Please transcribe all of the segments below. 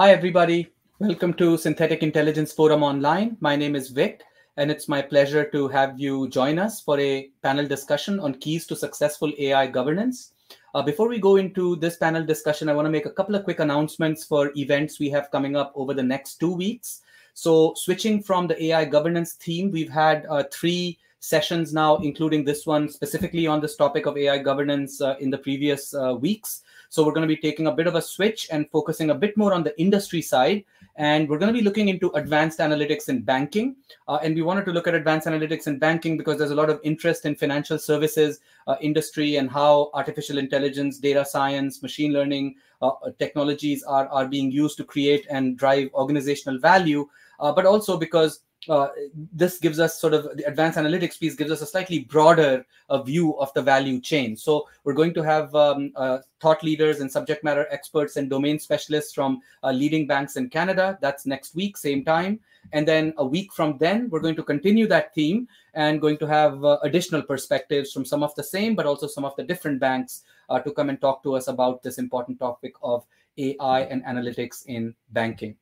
Hi, everybody. Welcome to Synthetic Intelligence Forum Online. My name is Vik, and it's my pleasure to have you join us for a panel discussion on keys to successful AI governance. Uh, before we go into this panel discussion, I want to make a couple of quick announcements for events we have coming up over the next two weeks. So, switching from the AI governance theme, we've had uh, three sessions now, including this one specifically on this topic of AI governance uh, in the previous uh, weeks. So we're going to be taking a bit of a switch and focusing a bit more on the industry side. And we're going to be looking into advanced analytics in banking. Uh, and we wanted to look at advanced analytics in banking because there's a lot of interest in financial services uh, industry and how artificial intelligence, data science, machine learning uh, technologies are, are being used to create and drive organizational value. Uh, but also because uh, this gives us sort of the advanced analytics piece gives us a slightly broader uh, view of the value chain. So we're going to have um, uh, thought leaders and subject matter experts and domain specialists from uh, leading banks in Canada. That's next week, same time. And then a week from then, we're going to continue that theme and going to have uh, additional perspectives from some of the same, but also some of the different banks uh, to come and talk to us about this important topic of AI and analytics in banking.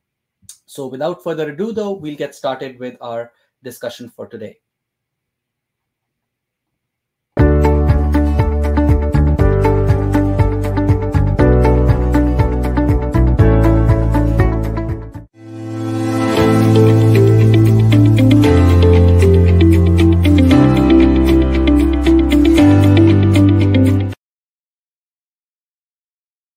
So without further ado, though, we'll get started with our discussion for today.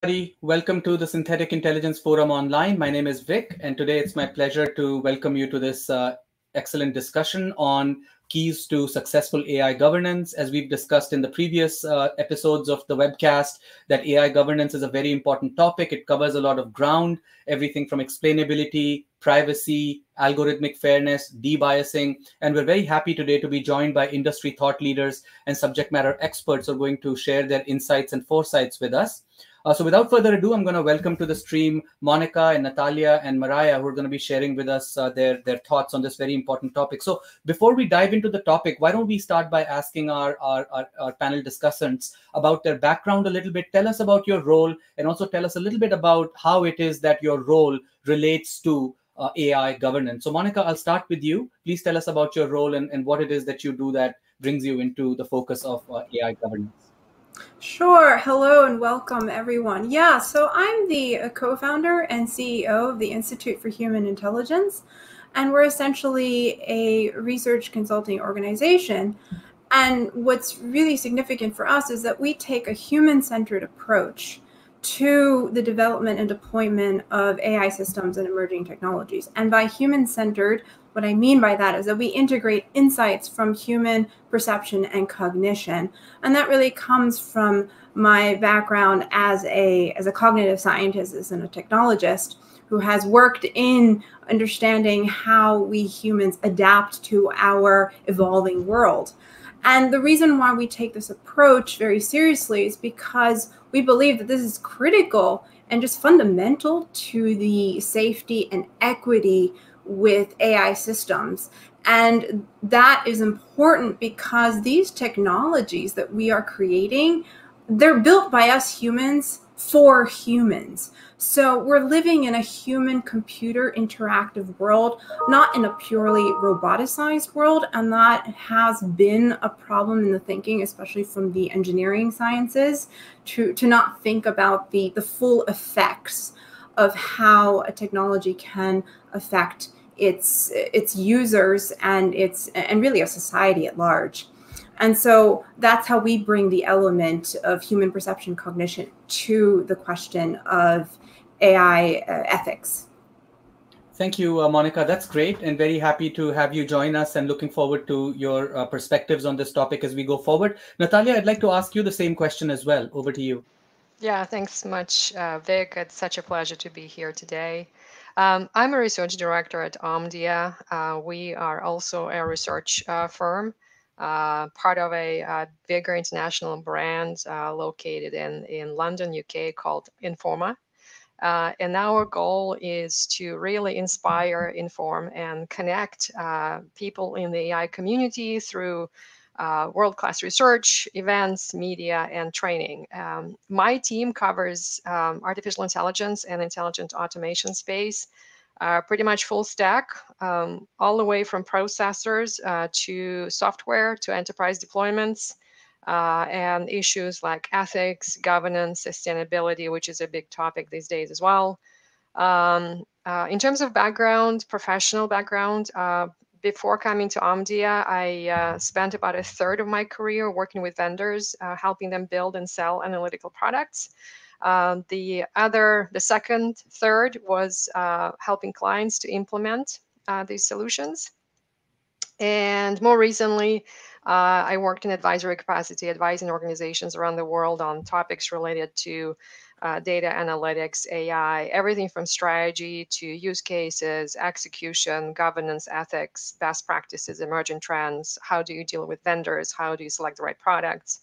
Welcome to the Synthetic Intelligence Forum Online. My name is Vik, and today it's my pleasure to welcome you to this uh, excellent discussion on keys to successful AI governance. As we've discussed in the previous uh, episodes of the webcast, that AI governance is a very important topic. It covers a lot of ground, everything from explainability, privacy, algorithmic fairness, debiasing. And we're very happy today to be joined by industry thought leaders and subject matter experts who are going to share their insights and foresights with us. Uh, so without further ado, I'm going to welcome to the stream Monica and Natalia and Mariah, who are going to be sharing with us uh, their, their thoughts on this very important topic. So before we dive into the topic, why don't we start by asking our, our, our, our panel discussants about their background a little bit. Tell us about your role and also tell us a little bit about how it is that your role relates to uh, AI governance. So Monica, I'll start with you. Please tell us about your role and, and what it is that you do that brings you into the focus of uh, AI governance. Sure. Hello and welcome, everyone. Yeah, so I'm the co founder and CEO of the Institute for Human Intelligence, and we're essentially a research consulting organization. And what's really significant for us is that we take a human centered approach to the development and deployment of AI systems and emerging technologies. And by human centered, what I mean by that is that we integrate insights from human perception and cognition. And that really comes from my background as a, as a cognitive scientist, as a technologist who has worked in understanding how we humans adapt to our evolving world. And the reason why we take this approach very seriously is because we believe that this is critical and just fundamental to the safety and equity with AI systems. And that is important because these technologies that we are creating, they're built by us humans for humans. So we're living in a human computer interactive world, not in a purely roboticized world. And that has been a problem in the thinking, especially from the engineering sciences, to, to not think about the, the full effects of how a technology can affect its its users and its and really a society at large. And so that's how we bring the element of human perception cognition to the question of AI uh, ethics. Thank you, uh, Monica. That's great, and very happy to have you join us, and looking forward to your uh, perspectives on this topic as we go forward. Natalia, I'd like to ask you the same question as well. Over to you. Yeah, thanks much, uh, Vik. It's such a pleasure to be here today. Um, I'm a research director at Omdia. Uh, we are also a research uh, firm, uh, part of a, a, uh, bigger international brand uh, located in, in London, UK called Informa. Uh, and our goal is to really inspire, inform, and connect people in the AI community through uh, world-class research, events, media, and training. Um, my team covers um, artificial intelligence and intelligent automation space, uh, pretty much full stack, um, all the way from processors uh, to software to enterprise deployments, uh, and issues like ethics, governance, sustainability, which is a big topic these days as well. Um, uh, in terms of background, professional background, uh, before coming to Omdia, I uh, spent about a third of my career working with vendors, uh, helping them build and sell analytical products. Um, the other, the second third was uh, helping clients to implement uh, these solutions. And more recently, uh, I worked in advisory capacity, advising organizations around the world on topics related to uh, data analytics, AI, everything from strategy to use cases, execution, governance, ethics, best practices, emerging trends. How do you deal with vendors? How do you select the right products?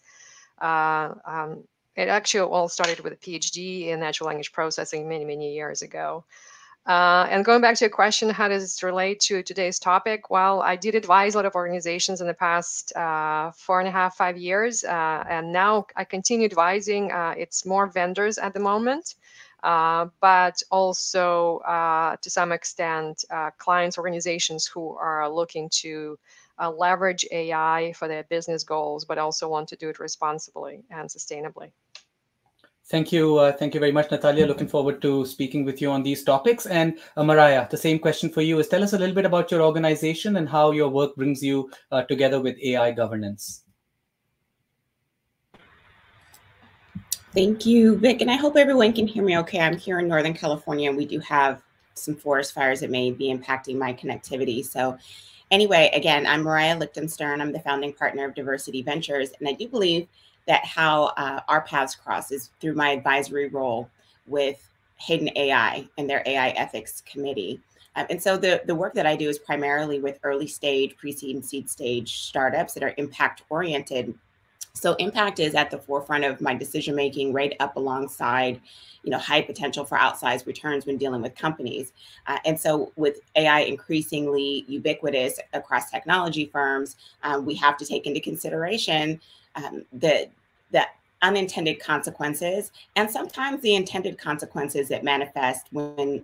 Uh, um, it actually all started with a PhD in natural language processing many, many years ago. Uh, and going back to your question, how does this relate to today's topic? Well, I did advise a lot of organizations in the past uh, four and a half, five years, uh, and now I continue advising. Uh, it's more vendors at the moment, uh, but also uh, to some extent clients, organizations who are looking to leverage AI for their business goals, but also want to do it responsibly and sustainably. Thank you. Uh, thank you very much, Natalia. Looking forward to speaking with you on these topics. And uh, Mariah, the same question for you is tell us a little bit about your organization and how your work brings you uh, together with AI governance. Thank you, Vik. And I hope everyone can hear me okay. I'm here in Northern California and we do have some forest fires that may be impacting my connectivity. So anyway, again, I'm Mariah Lichtenstern. I'm the founding partner of DiverseCity Ventures. And I do believe that how uh, our paths cross is through my advisory role with Hayden AI and their AI ethics committee. Um, and so the, the work that I do is primarily with early stage, pre-seed and seed stage startups that are impact oriented. So impact is at the forefront of my decision making, right up alongside, you know, high potential for outsized returns when dealing with companies. Uh, and so with AI increasingly ubiquitous across technology firms, um, we have to take into consideration um, the the unintended consequences and sometimes the intended consequences that manifest when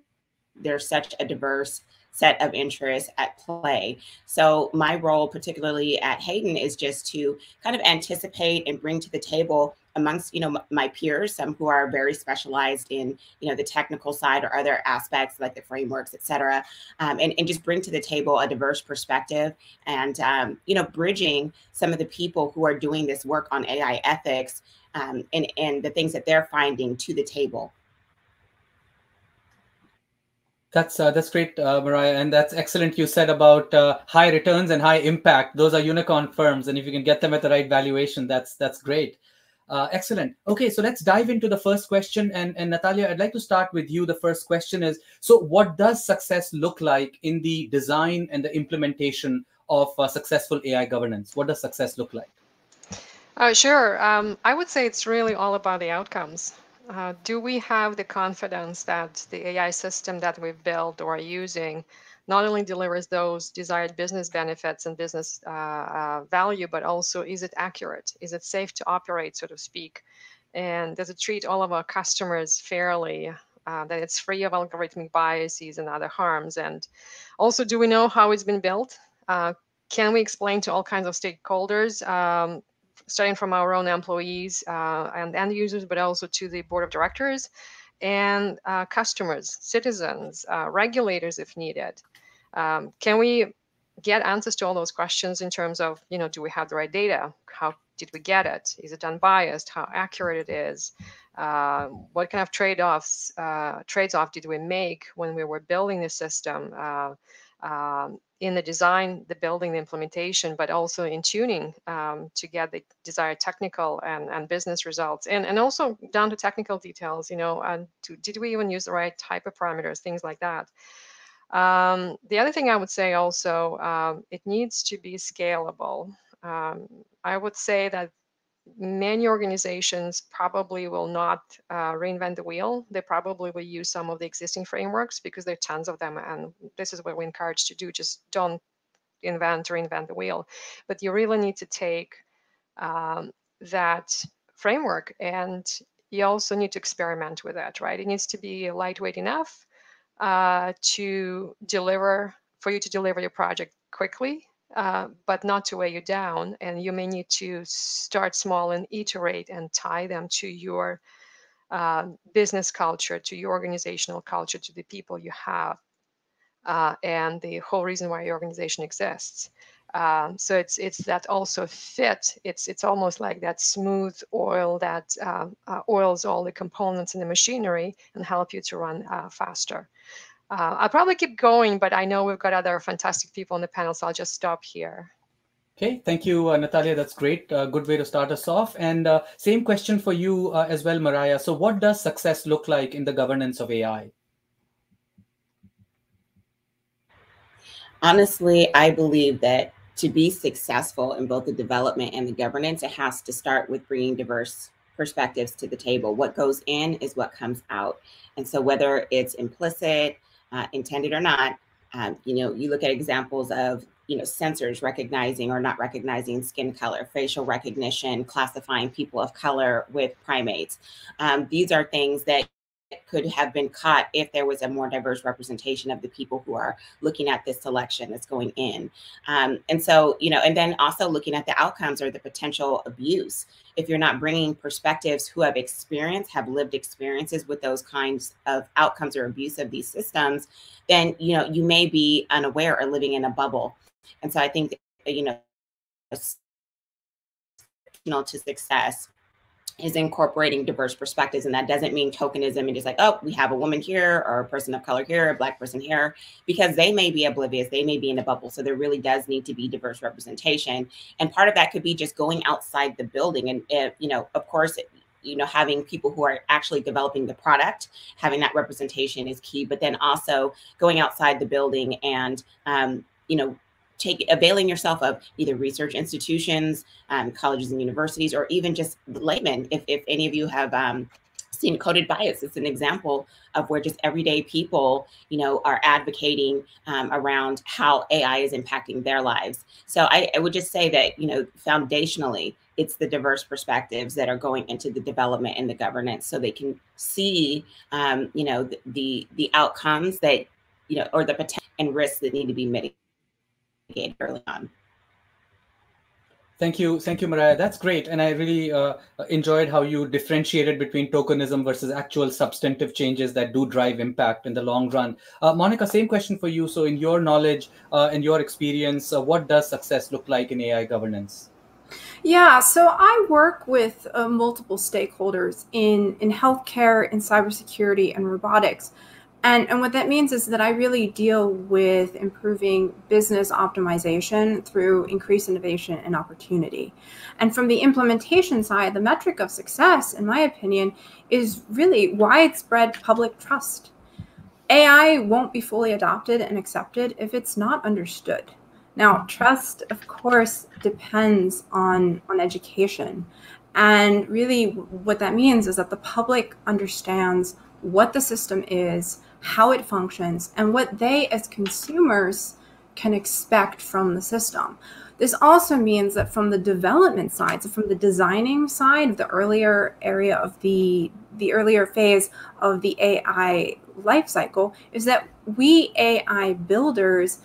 there's such a diverse set of interests at play. So my role, particularly at Hayden, is just to kind of anticipate and bring to the table amongst you know my peers some who are very specialized in you know the technical side or other aspects like the frameworks et cetera um, and, and just bring to the table a diverse perspective and um, you know bridging some of the people who are doing this work on ai ethics um, and and the things that they're finding to the table that's uh, that's great, uh, Mariah, and that's excellent. You said about uh, high returns and high impact; those are unicorn firms, and if you can get them at the right valuation, that's that's great. Uh, excellent. Okay, so let's dive into the first question. And, and Natalia, I'd like to start with you. The first question is So, what does success look like in the design and the implementation of uh, successful AI governance? What does success look like? Uh, sure. Um, I would say it's really all about the outcomes. Uh, do we have the confidence that the AI system that we've built or are using not only delivers those desired business benefits and business uh, uh, value, but also is it accurate? Is it safe to operate, so to speak? And does it treat all of our customers fairly? Uh, that it's free of algorithmic biases and other harms? And also, do we know how it's been built? Uh, can we explain to all kinds of stakeholders, um, starting from our own employees uh, and end users, but also to the board of directors? And uh, customers, citizens, uh, regulators if needed. Um, can we get answers to all those questions in terms of, you know, do we have the right data? How did we get it? Is it unbiased? How accurate it is? Uh, what kind of trade-offs, uh, trades-off did we make when we were building the system? Uh, um, in the design, the building, the implementation, but also in tuning um, to get the desired technical and, and business results, and and also down to technical details. You know, and to, did we even use the right type of parameters, things like that. Um, the other thing I would say also, um, it needs to be scalable. Um, I would say that many organizations probably will not uh, reinvent the wheel. They probably will use some of the existing frameworks because there are tons of them. And this is what we encourage to do. Just don't invent or invent the wheel, but you really need to take um, that framework and you also need to experiment with that, right? It needs to be lightweight enough uh, to deliver for you to deliver your project quickly, uh, but not to weigh you down. And you may need to start small and iterate and tie them to your uh, business culture, to your organizational culture, to the people you have, uh, and the whole reason why your organization exists. Um, so it's it's that also fit. It's it's almost like that smooth oil that uh, uh, oils all the components in the machinery and help you to run uh, faster. Uh, I'll probably keep going, but I know we've got other fantastic people on the panel, so I'll just stop here. Okay, thank you, uh, Natalia. That's great. Uh, good way to start us off. And same question for you as well, Mariah. So, what does success look like in the governance of AI? honestly, I believe that to be successful in both the development and the governance, it has to start with bringing diverse perspectives to the table. What goes in is what comes out. And so, whether it's implicit, uh, intended or not, um, you know, you look at examples of you know sensors recognizing or not recognizing skin color facial recognition classifying people of color with primates. Um, these are things that could have been caught if there was a more diverse representation of the people who are looking at this selection that's going in. Um, and so, you know, and then also looking at the outcomes or the potential abuse. If you're not bringing perspectives who have experience, have lived experiences with those kinds of outcomes or abuse of these systems, then, you know, you may be unaware or living in a bubble. And so I think, you know, to success is incorporating diverse perspectives. And that doesn't mean tokenism and just like, oh, we have a woman here or a person of color here, a black person here, because they may be oblivious, they may be in a bubble. So there really does need to be diverse representation. And part of that could be just going outside the building. And, if, you know, of course, you know having people who are actually developing the product having that representation is key but then also going outside the building and um, you know take availing yourself of either research institutions, um, colleges and universities, or even just laymen. If, if any of you have um, seen coded bias, it's an example of where just everyday people, you know, are advocating um, around how AI is impacting their lives. So I, I would just say that, you know, foundationally, it's the diverse perspectives that are going into the development and the governance, so they can see, um, you know, the, the the outcomes that, you know, or the potential and risks that need to be mitigated early on. Thank you. Thank you, Mariah. That's great. And I really uh, enjoyed how you differentiated between tokenism versus actual substantive changes that do drive impact in the long run. Uh, Monica, same question for you. So, in your knowledge uh, and your experience, uh, what does success look like in AI governance? Yeah, so I work with uh, multiple stakeholders in, in healthcare, in cybersecurity, and robotics. And, and what that means is that I really deal with improving business optimization through increased innovation and opportunity. And from the implementation side, the metric of success, in my opinion, is really widespread public trust. AI won't be fully adopted and accepted if it's not understood. Now, trust, of course, depends on, on education. And really, what that means is that the public understands what the system is, how it functions, and what they as consumers can expect from the system. This also means that from the development side, so from the designing side, of the earlier area of the the earlier phase of the AI life cycle, is that we AI builders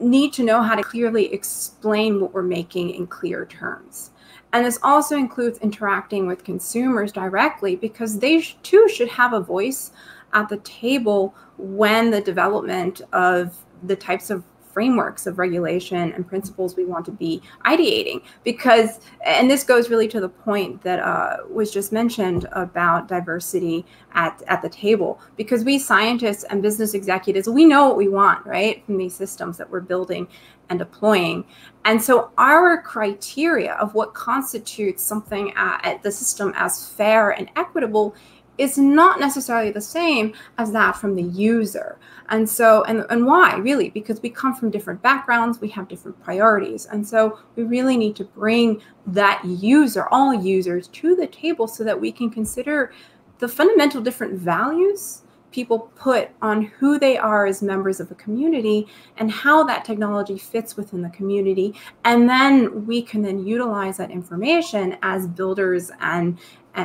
need to know how to clearly explain what we're making in clear terms. And this also includes interacting with consumers directly because they too should have a voice at the table when the development of the types of frameworks of regulation and principles we want to be ideating. Because and this goes really to the point that uh, was just mentioned about diversity at, at the table. Because we scientists and business executives we know what we want right from these systems that we're building and deploying. And so our criteria of what constitutes something at, at the system as fair and equitable is not necessarily the same as that from the user. And so, and, and why really? Because we come from different backgrounds, we have different priorities. And so we really need to bring that user, all users to the table so that we can consider the fundamental different values people put on who they are as members of a community and how that technology fits within the community and then we can then utilize that information as builders and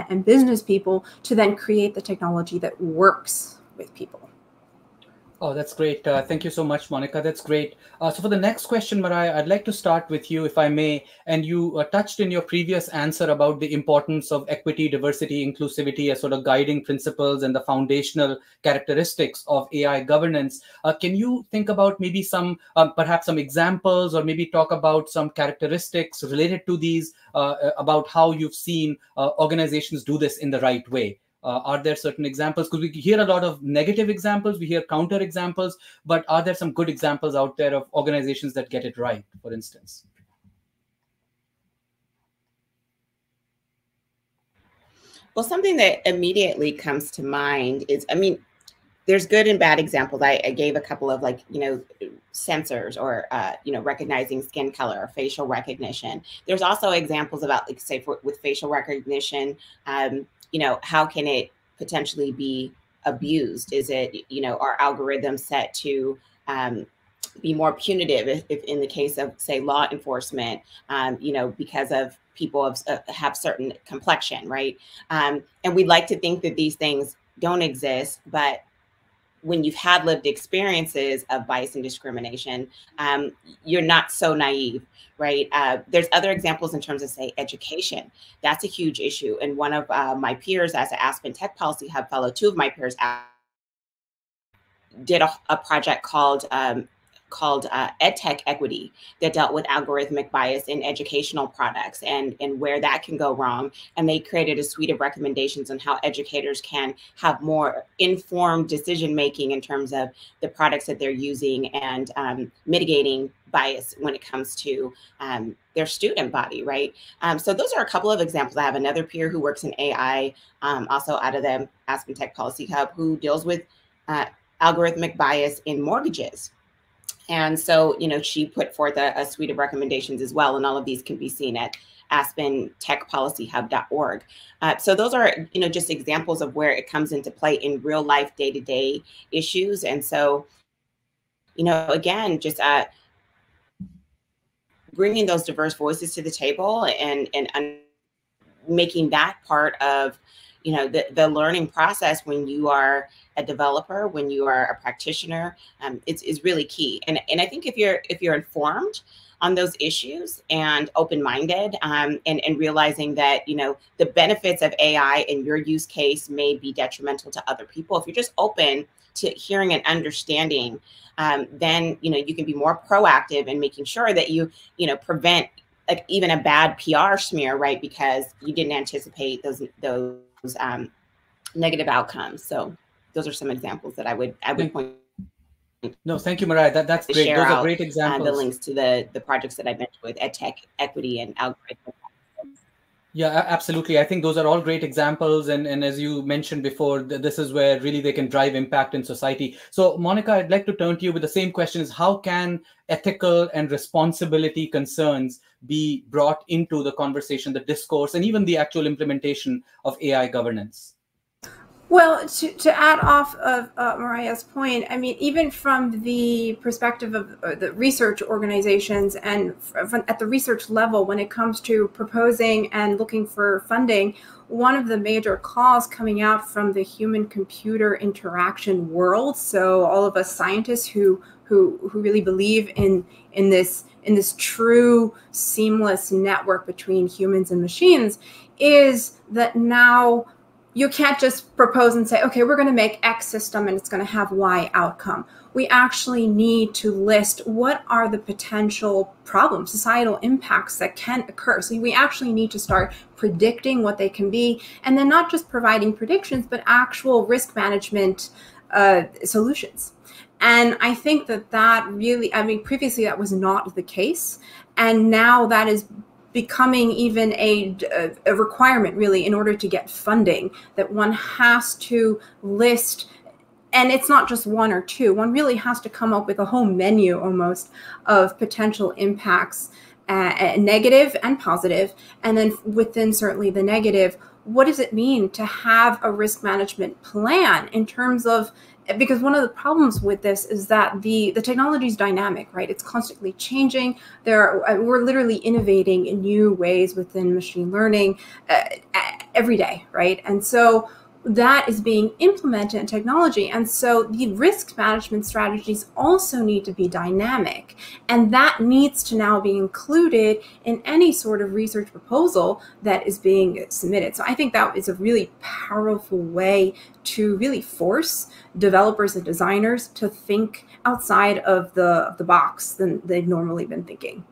and business people to then create the technology that works with people Oh, that's great. Uh, thank you so much, Monica. That's great. Uh, so for the next question, Mariah, I'd like to start with you, if I may. And you uh, touched in your previous answer about the importance of equity, diversity, inclusivity as sort of guiding principles and the foundational characteristics of AI governance. Uh, can you think about maybe some, um, perhaps some examples, or maybe talk about some characteristics related to these, uh, about how you've seen uh, organizations do this in the right way? Uh, are there certain examples? Because we hear a lot of negative examples, we hear counter examples, but are there some good examples out there of organizations that get it right, for instance? Well, something that immediately comes to mind is, I mean, there's good and bad examples. I, I gave a couple of like, you know, sensors or, uh, you know, recognizing skin color or facial recognition. There's also examples about like, say, for, with facial recognition, um, you know, how can it potentially be abused? Is it, you know, are algorithms set to um, be more punitive if, if, in the case of, say, law enforcement, um, you know, because of people have, uh, have certain complexion, right? Um, and we'd like to think that these things don't exist, but when you've had lived experiences of bias and discrimination, um, you're not so naive, right? Uh, there's other examples in terms of, say, education. That's a huge issue. And one of uh, my peers, as an Aspen Tech Policy Hub fellow, two of my peers did a, a project called um, called uh, EdTech Equity that dealt with algorithmic bias in educational products and, and where that can go wrong. And they created a suite of recommendations on how educators can have more informed decision making in terms of the products that they're using and um, mitigating bias when it comes to um, their student body, right? Um, so those are a couple of examples. I have another peer who works in AI, um, also out of the Aspen Tech Policy Hub, who deals with uh, algorithmic bias in mortgages and so, you know, she put forth a, a suite of recommendations as well. And all of these can be seen at aspentechpolicyhub.org. Uh, so those are, you know, just examples of where it comes into play in real life, day to day issues. And so, you know, again, just uh, bringing those diverse voices to the table and and making that part of you know the, the learning process when you are a developer when you are a practitioner um, it's, is really key and, and i think if you're if you're informed on those issues and open-minded um, and, and realizing that you know the benefits of ai in your use case may be detrimental to other people if you're just open to hearing and understanding um, then you know you can be more proactive in making sure that you you know prevent like even a bad pr smear right because you didn't anticipate those those um, negative outcomes. So those are some examples that I would I would point. No, thank you, Mariah. That, that's great. Those are great examples. Uh, the links to the the projects that I mentioned with EdTech Equity and algorithm. Yeah, absolutely. I think those are all great examples. And, and as you mentioned before, this is where really they can drive impact in society. So, Monica, I'd like to turn to you with the same question is how can ethical and responsibility concerns be brought into the conversation, the discourse, and even the actual implementation of AI governance? Well, to, to add off of uh, Mariah's point, I mean, even from the perspective of uh, the research organizations and at the research level, when it comes to proposing and looking for funding, one of the major calls coming out from the human computer interaction world, so all of us scientists who who who really believe in in this in this true seamless network between humans and machines, is that now you can't just propose and say, okay, we're going to make X system and it's going to have Y outcome. We actually need to list what are the potential problems, societal impacts that can occur. So we actually need to start predicting what they can be, and then not just providing predictions, but actual risk management uh, solutions. And I think that that really, I mean, previously that was not the case. And now that is becoming even a, a, requirement really in order to get funding that one has to list and it's not just one or two one really has to come up with a whole menu almost of potential impacts uh, negative and positive and then within certainly the negative what does it mean to have a risk management plan in terms of because one of the problems with this is that the the technology is dynamic right? It's constantly changing. There are, we're literally innovating in new ways within machine learning uh, every day right? And so that is being implemented in technology. And so the risk management strategies also need to be dynamic. And that needs to now be included in any sort of research proposal that is being submitted. So I think that is a really powerful way to really force developers and designers to think outside of the, the box than they've normally been thinking.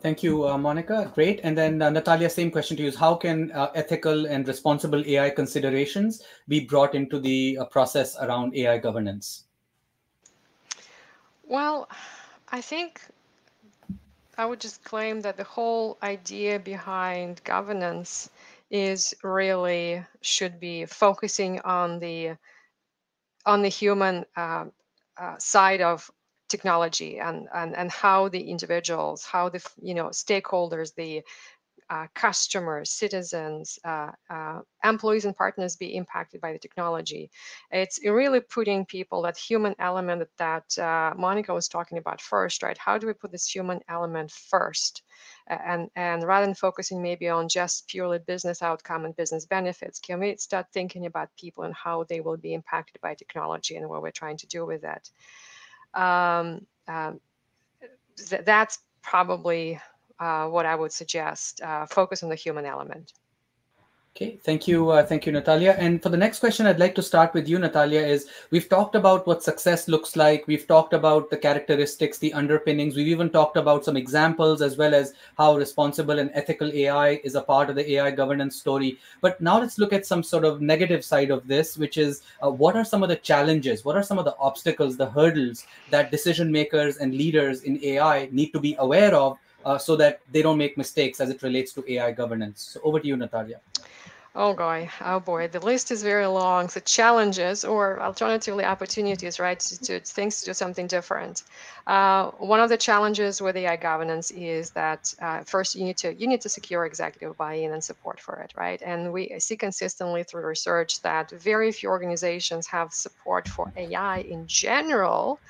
Thank you, uh, Monica. Great. And then uh, Natalia, same question to you. How can uh, ethical and responsible AI considerations be brought into the uh, process around AI governance? Well, I think I would just claim that the whole idea behind governance is really should be focusing on the on the human uh, uh, side of technology and, and, and how the individuals, how the you know stakeholders, the uh, customers, citizens, uh, uh, employees, and partners be impacted by the technology. It's really putting people that human element that uh, Monica was talking about first, right? How do we put this human element first? And, and rather than focusing maybe on just purely business outcome and business benefits, can we start thinking about people and how they will be impacted by technology and what we're trying to do with that? Um, um, th that's probably uh, what I would suggest. Uh, focus on the human element. Okay, thank you, uh, thank you, Natalia. And for the next question, I'd like to start with you, Natalia. Is we've talked about what success looks like. We've talked about the characteristics, the underpinnings. We've even talked about some examples as well as how responsible and ethical AI is a part of the AI governance story. But now let's look at some sort of negative side of this, which is uh, what are some of the challenges? What are some of the obstacles, the hurdles that decision makers and leaders in AI need to be aware of uh, so that they don't make mistakes as it relates to AI governance? So over to you, Natalia. Oh boy, oh boy, the list is very long. So challenges or alternatively opportunities, right, to, to things to do something different. Uh, one of the challenges with AI governance is that uh, first you need to you need to secure executive buy-in and support for it, right? And we see consistently through research that very few organizations have support for AI in general.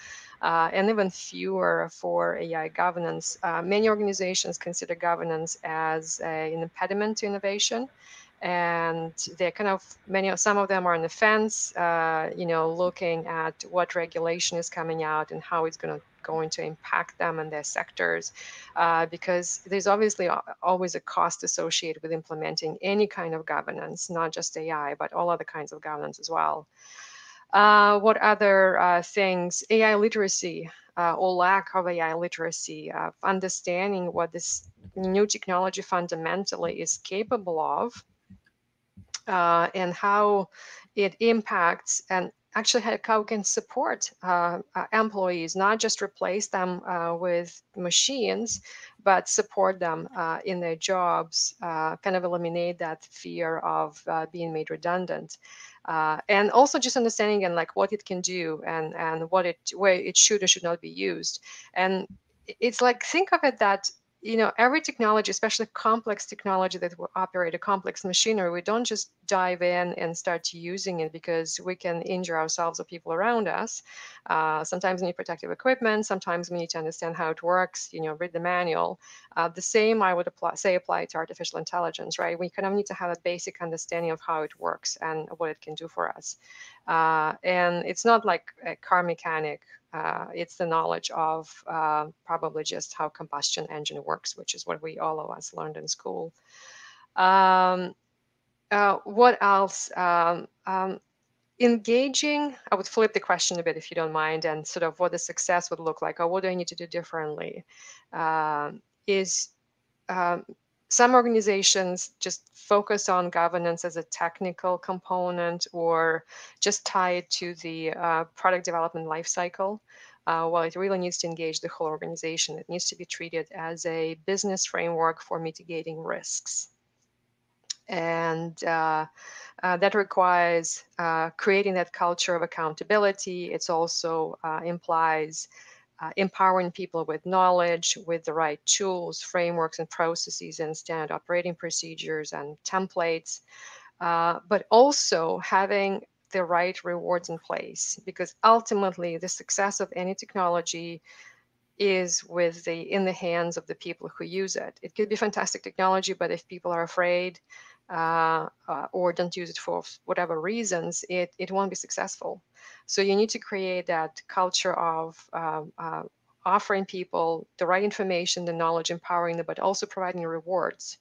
Uh, and even fewer for AI governance. Uh, many organizations consider governance as a, an impediment to innovation and they're kind of many of some of them are on the fence uh, you know looking at what regulation is coming out and how it's going to going to impact them and their sectors uh, because there's obviously always a cost associated with implementing any kind of governance not just ai but all other kinds of governance as well. Uh, what other uh, things? Ai literacy uh, or lack of ai literacy of understanding what this new technology fundamentally is capable of uh, and how it impacts and actually how it can support uh, uh, employees, not just replace them uh, with machines, but support them uh, in their jobs, uh, kind of eliminate that fear of being made redundant. and also just understanding and like what it can do and, and what it, where it should or should not be used. And it's like, think of it that you know, every technology, especially complex technology that will operate a complex machinery, we don't just dive in and start using it because we can injure ourselves or people around us. Uh, sometimes we need protective equipment. Sometimes we need to understand how it works, you know, read the manual. Uh, the same I would apply, say apply to artificial intelligence, right? We kind of need to have a basic understanding of how it works and what it can do for us. Uh, and it's not like a car mechanic uh, it's the knowledge of uh, probably just how combustion engine works, which is what we all of us learned in school. Um, what else? Um, um, engaging, I would flip the question a bit if you don't mind, and sort of what the success would look like, or what do I need to do differently? Um, is um, some organizations just focus on governance as a technical component or just tie it to the uh, product development lifecycle. Uh, well, it really needs to engage the whole organization. It needs to be treated as a business framework for mitigating risks. And uh, uh, that requires uh, creating that culture of accountability. It also uh, implies uh, empowering people with knowledge, with the right tools, frameworks, and processes, and standard operating procedures and templates, uh, but also having the right rewards in place because ultimately the success of any technology is with the in the hands of the people who use it. It could be fantastic technology, but if people are afraid uh, uh, or don't use it for whatever reasons, it, it won't be successful. So you need to create that culture of um, uh, offering people the right information, the knowledge, empowering them, but also providing rewards.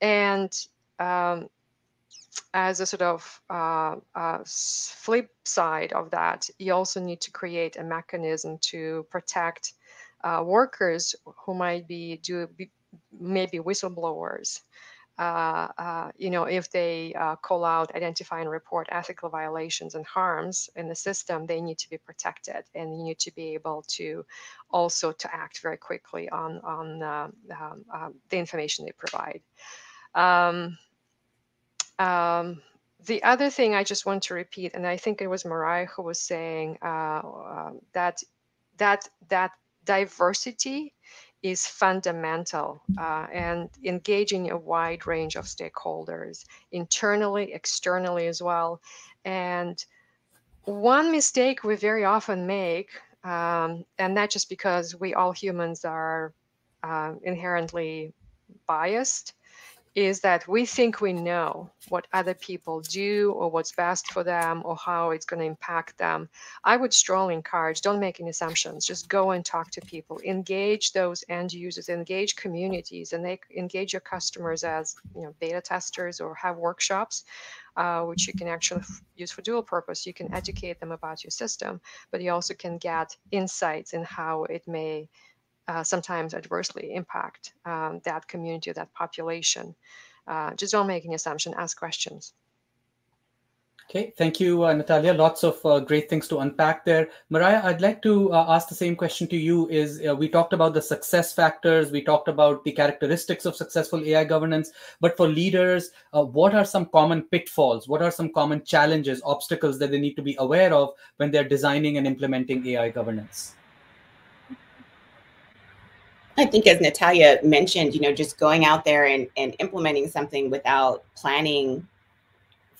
And um, as a sort of uh, uh, flip side of that, you also need to create a mechanism to protect uh, workers who might be do be, maybe whistleblowers. Uh, uh, you know, if they uh, call out, identify, and report ethical violations and harms in the system, they need to be protected, and you need to be able to also to act very quickly on on um, the information they provide. Um, um, the other thing I just want to repeat, and I think it was Mariah who was saying uh, uh, that that that diversity is fundamental uh, and engaging a wide range of stakeholders internally, externally as well. And one mistake we very often make, um, and not just because we all humans are uh, inherently biased, is that we think we know what other people do or what's best for them or how it's going to impact them. I would strongly encourage don't make any assumptions. Just go and talk to people, engage those end users, engage communities, and they engage your customers as you know beta testers or have workshops. Uh, which you can actually use for dual purpose. You can educate them about your system, but you also can get insights in how it may uh, sometimes adversely impact um, that community, that population. Uh, just don't make any assumption, ask questions. Okay, thank you, uh, Natalia. Lots of uh, great things to unpack there. Mariah, I'd like to uh, ask the same question to you. Is uh, we talked about the success factors, we talked about the characteristics of successful AI governance, but for leaders, uh, what are some common pitfalls? What are some common challenges, obstacles that they need to be aware of when they're designing and implementing AI governance? I think as Natalia mentioned, you know, just going out there and, and implementing something without planning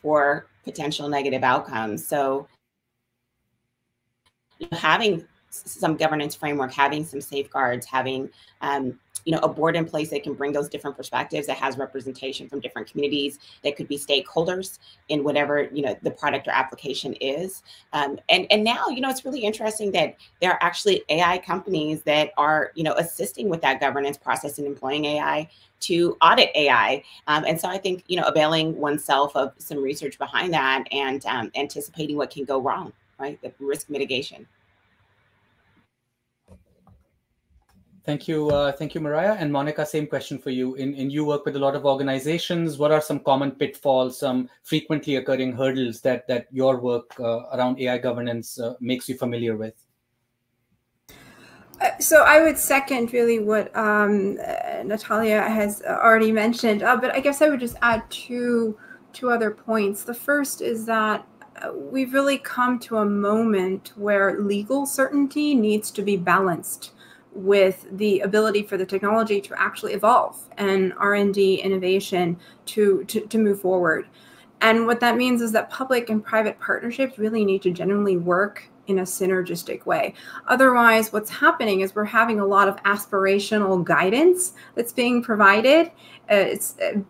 for potential negative outcomes. So having some governance framework, having some safeguards, having um, you know a board in place that can bring those different perspectives that has representation from different communities that could be stakeholders in whatever you know the product or application is. Um, and and now you know it's really interesting that there are actually ai companies that are you know assisting with that governance process and employing ai to audit ai um, and so i think you know availing oneself of some research behind that and um, anticipating what can go wrong right the risk mitigation Thank you, uh, thank you, Mariah and Monica. Same question for you. In in you work with a lot of organizations. What are some common pitfalls, some frequently occurring hurdles that that your work uh, around AI governance uh, makes you familiar with? Uh, so I would second really what um, uh, Natalia has already mentioned, uh, but I guess I would just add two two other points. The first is that we've really come to a moment where legal certainty needs to be balanced with the ability for the technology to actually evolve and r&d innovation to, to, to move forward and what that means is that public and private partnerships really need to generally work in a synergistic way. Otherwise, what's happening is we're having a lot of aspirational guidance that's being provided, uh,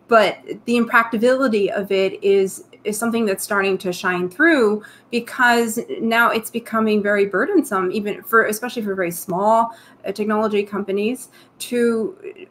but the impracticability of it is is something that's starting to shine through because now it's becoming very burdensome, even for especially for very small uh, technology companies to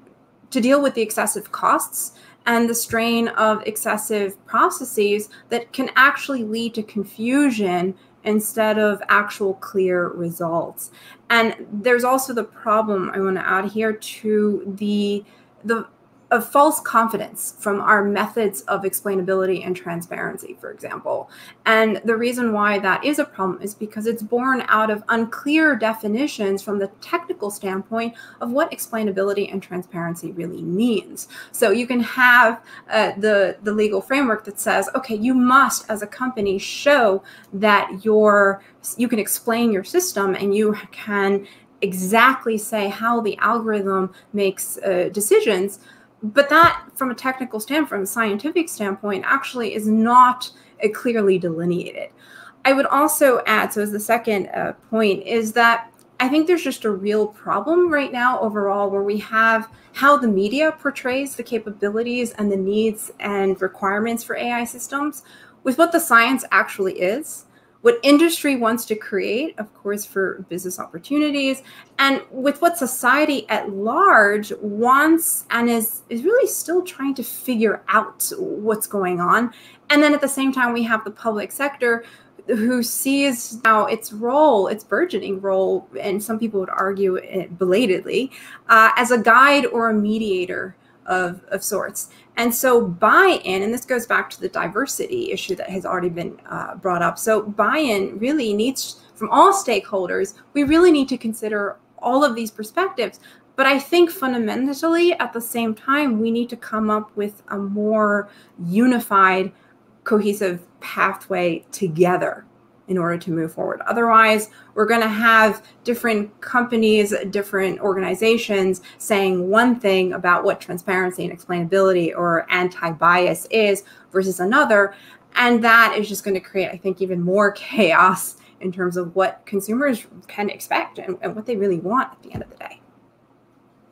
to deal with the excessive costs and the strain of excessive processes that can actually lead to confusion instead of actual clear results. And there's also the problem I want to add here to the the of false confidence from our methods of explainability and transparency, for example. And the reason why that is a problem is because it's born out of unclear definitions from the technical standpoint of what explainability and transparency really means. So you can have uh, the, the legal framework that says, okay, you must, as a company, show that your you can explain your system and you can exactly say how the algorithm makes uh, decisions. But that, from a technical standpoint, from a scientific standpoint, actually is not clearly delineated. I would also add, so as the second uh, point, is that I think there's just a real problem right now overall where we have how the media portrays the capabilities and the needs and requirements for AI systems with what the science actually is what industry wants to create, of course, for business opportunities, and with what society at large wants and is, is really still trying to figure out what's going on. And then at the same time, we have the public sector who sees now its role, its burgeoning role, and some people would argue it belatedly, uh, as a guide or a mediator of, of sorts. And so buy-in, and this goes back to the diversity issue that has already been uh, brought up. So buy-in really needs from all stakeholders. We really need to consider all of these perspectives. But I think fundamentally, at the same time, we need to come up with a more unified cohesive pathway together in order to move forward. Otherwise, we're going to have different companies, different organizations saying one thing about what transparency and explainability or anti bias is versus another. And that is just going to create, I think, even more chaos in terms of what consumers can expect and, and what they really want at the end of the day.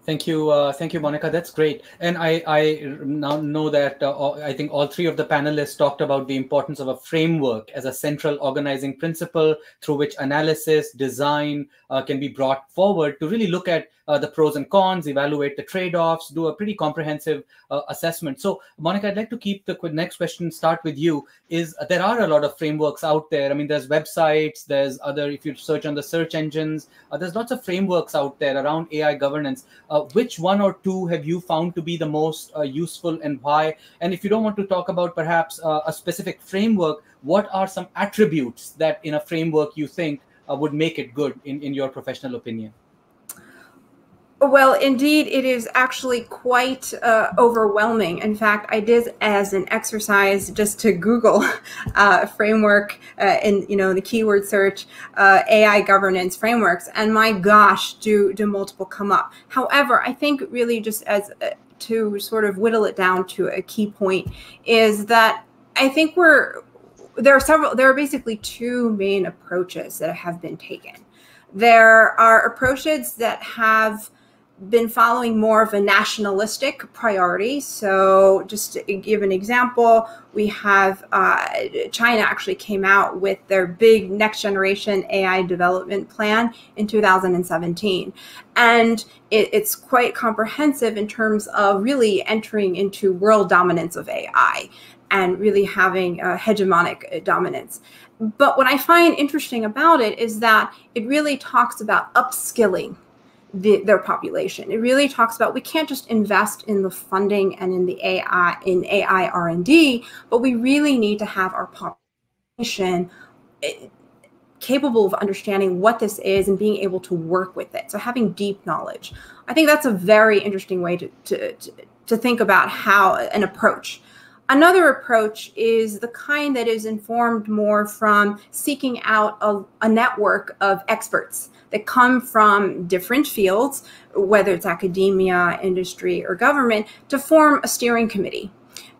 Thank you, uh, thank you, Monica. That's great. And I, I now know that uh, I think all three of the panelists talked about the importance of a framework as a central organizing principle through which analysis, design uh, can be brought forward to really look at uh, the pros and cons, evaluate the trade-offs, do a pretty comprehensive uh, assessment. So, Monica, I'd like to keep the next question start with you. Is uh, there are a lot of frameworks out there? I mean, there's websites, there's other. If you search on the search engines, uh, there's lots of frameworks out there around AI governance. Uh, which one or two have you found to be the most uh, useful, and why? And if you don't want to talk about perhaps a specific framework, what are some attributes that in a framework you think would make it good in, in your professional opinion? Well, indeed, it is actually quite uh, overwhelming. In fact, I did as an exercise just to Google uh, framework uh, in you know the keyword search uh, AI governance frameworks, and my gosh, do do multiple come up. However, I think really just as uh, to sort of whittle it down to a key point is that I think we're there are several. There are basically two main approaches that have been taken. There are approaches that have been following more of a nationalistic priority. So, just to give an example, we have uh, China actually came out with their big next generation AI development plan in 2017. And it, it's quite comprehensive in terms of really entering into world dominance of AI and really having a hegemonic dominance. But what I find interesting about it is that it really talks about upskilling the, their population. It really talks about we can't just invest in the funding and in the AI in AI R and D, but we really need to have our population eh, capable of understanding what this is and being able to work with it. So having deep knowledge, I think that's a very interesting way to to, to, to think about how an approach. Another approach is the kind that is informed more from seeking out a, a network of experts that come from different fields, whether it's academia, industry, or government, to form a steering committee.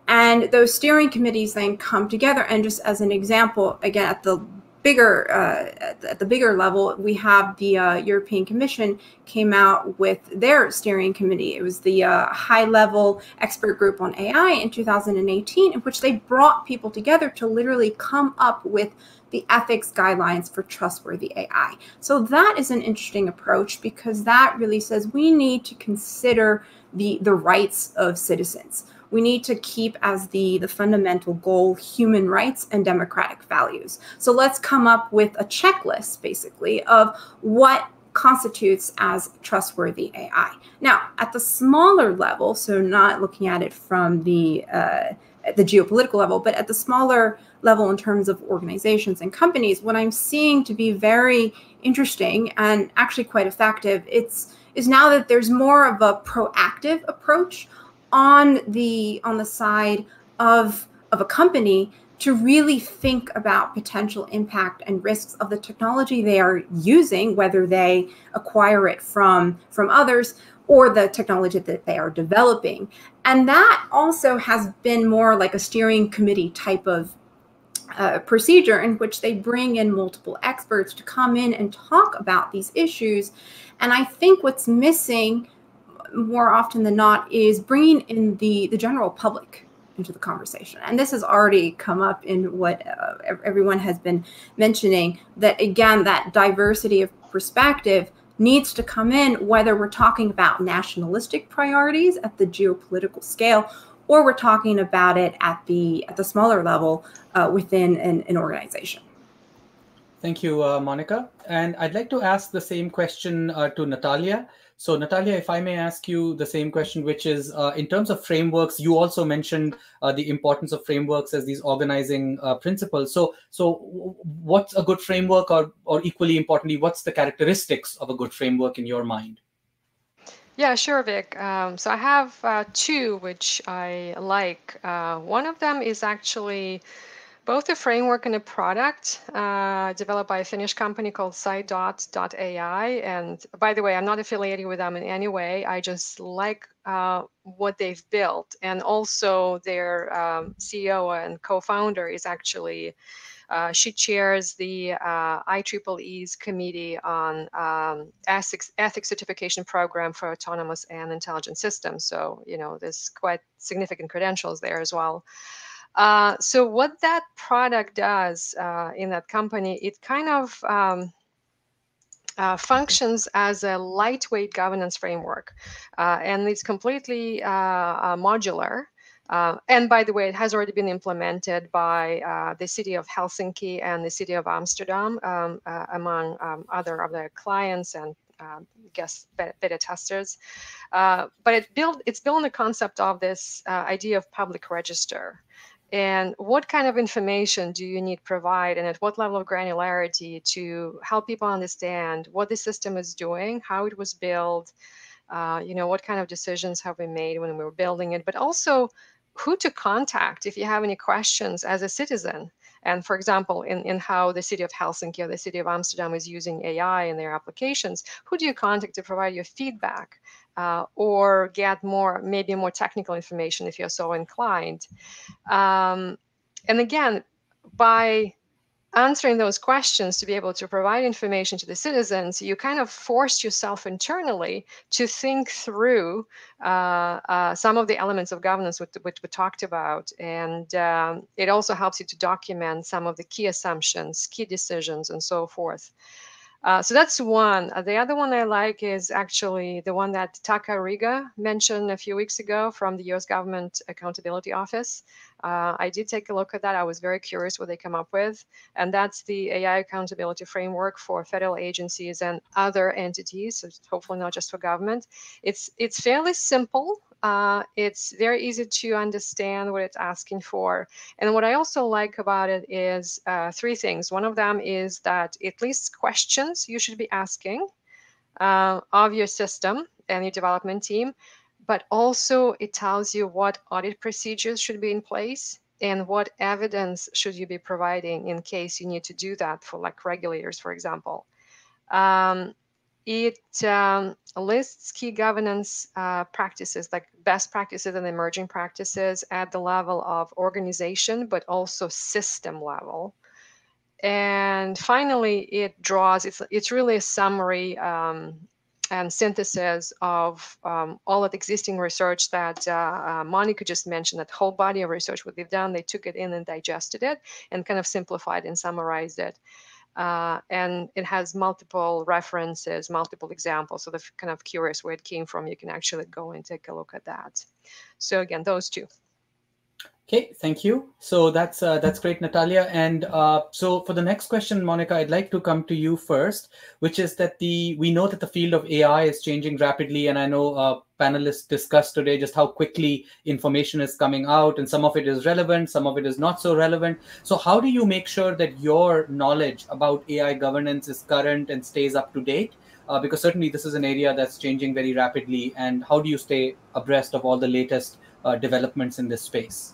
And those steering committees then come together. And just as an example, again, at the bigger uh, at the bigger level, we have the uh, European Commission came out with their steering committee. It was the uh, high level expert group on AI in 2018, in which they brought people together to literally come up with the ethics guidelines for trustworthy AI. So that is an interesting approach because that really says we need to consider the, the rights of citizens. We need to keep as the, the fundamental goal human rights and democratic values. So let's come up with a checklist, basically, of what constitutes as trustworthy AI. Now, at the smaller level, so not looking at it from the uh, the geopolitical level, but at the smaller level in terms of organizations and companies, what I'm seeing to be very interesting and actually quite effective, it's is now that there's more of a proactive approach on the on the side of of a company to really think about potential impact and risks of the technology they are using, whether they acquire it from, from others or the technology that they are developing. And that also has been more like a steering committee type of procedure in which they bring in multiple experts to come in and talk about these issues. And I think what's missing more often than not is bringing in the, the general public into the conversation. And this has already come up in what uh, everyone has been mentioning that, again, that diversity of perspective needs to come in, whether we're talking about nationalistic priorities at the geopolitical scale or we're talking about it at the at the smaller level uh, within an, an, organization. Thank you, uh, Monica. And I'd like to ask the same question uh, to Natalia. So, Natalia, if I may ask you the same question, which is uh, in terms of frameworks, you also mentioned uh, the importance of frameworks as these organizing uh, principles. So, so what's a good framework, or, or equally importantly, what's the characteristics of a good framework in your mind? Yeah, sure, Vik. Um, so I have uh, two which I like. Uh, one of them is actually both a framework and a product uh, developed by a Finnish company called Saidot.ai. And by the way, I'm not affiliated with them in any way. I just like uh, what they've built. And also their um, CEO and co-founder is actually, uh, she chairs the uh, IEEE's Committee on um, ethics, ethics Certification Program for Autonomous and Intelligent Systems. So, you know, there's quite significant credentials there as well. Uh, so what that product does uh, in that company, it kind of um, uh, functions as a lightweight governance framework, uh, and it's completely uh, uh, and by the way, it has already been implemented by the city of Helsinki and the city of Amsterdam, um, among um, other of their clients and um, guest beta testers. Uh, but it built, it's built on the concept of this uh, idea of public register and what kind of information do you need provide and at what level of granularity to help people understand what the system is doing how it was built uh, you know what kind of decisions have we made when we were building it but also who to contact if you have any questions as a citizen and for example, in, in how the city of Helsinki or the city of Amsterdam is using AI in their applications, who do you contact to provide your feedback? uh, or get more, maybe more technical information if you're so inclined. Um, and again, by answering those questions to be able to provide information to the citizens, you kind of forced yourself internally to think through uh, uh, some of the elements of governance which, which we talked about. And um, it also helps you to document some of the key assumptions, key decisions, and so forth. Uh, so that's one. Uh, the other one I like is actually the one that Taka Ariga mentioned a few weeks ago from the US Government Accountability Office. Uh, I did take a look at that. I was very curious what they come up with. And that's the AI accountability framework for federal agencies and other entities, so hopefully not just for government. It's, it's fairly simple. Uh, it's very easy to understand what it's asking for. And what I also like about it is uh, three things. One of them is that it lists questions you should be asking uh, of your system and your development team, but also it tells you what audit procedures should be in place and what evidence should you be providing in case you need to do that for like regulators, for example. Um, it um, lists key governance uh, practices like best practices and emerging practices at the level of organization, but also system level. And finally, it draws, it's, it's really a summary um, and synthesis of um, all of the existing research that uh, uh, Monica just mentioned, that whole body of research, what they've done, they took it in and digested it and kind of simplified and summarized it. Uh, and it has multiple references, multiple examples. So if kind of curious where it came from, you can actually go and take a look at that. So again, those two. Okay, thank you. So that's uh, that's great, Natalia. And uh, so for the next question, Monica, I'd like to come to you first, which is that the we know that the field of AI is changing rapidly, and I know uh, panelists discussed today just how quickly information is coming out, and some of it is relevant, some of it is not so relevant. So how do you make sure that your knowledge about AI governance is current and stays up to date? Uh, because certainly this is an area that's changing very rapidly, and how do you stay abreast of all the latest uh, developments in this space?